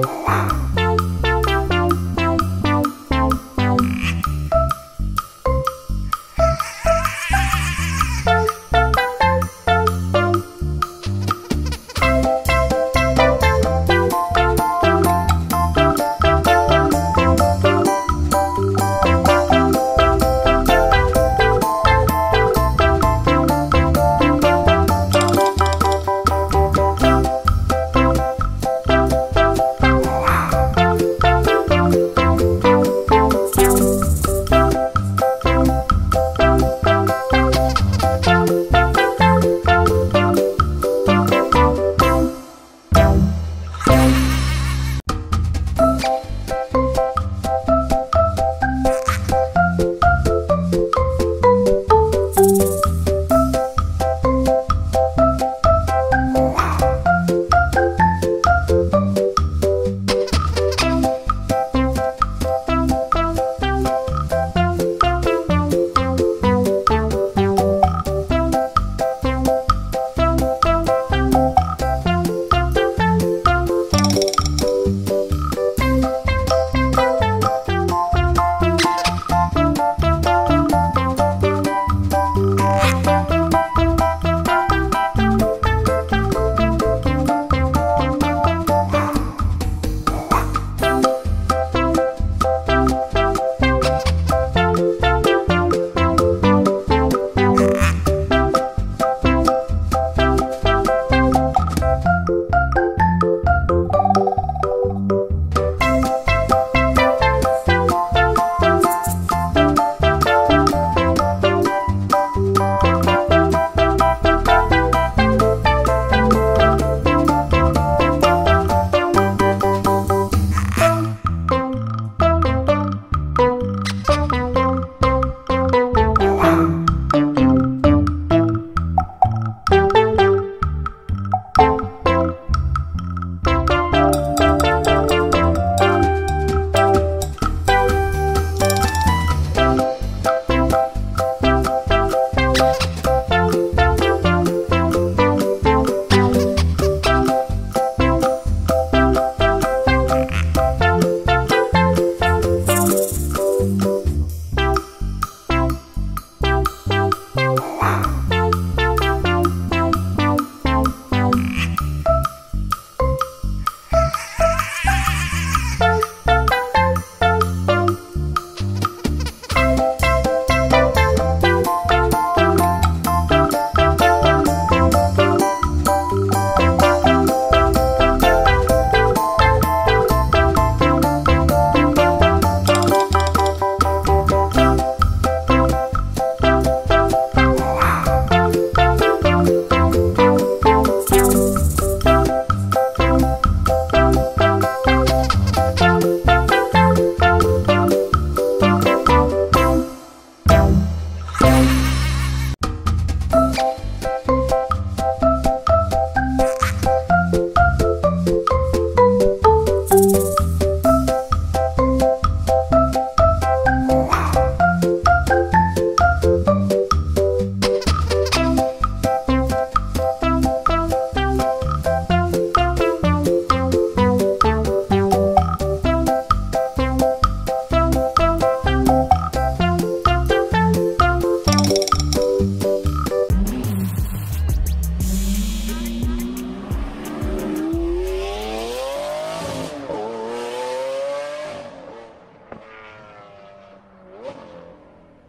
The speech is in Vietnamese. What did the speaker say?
Bye. Bye.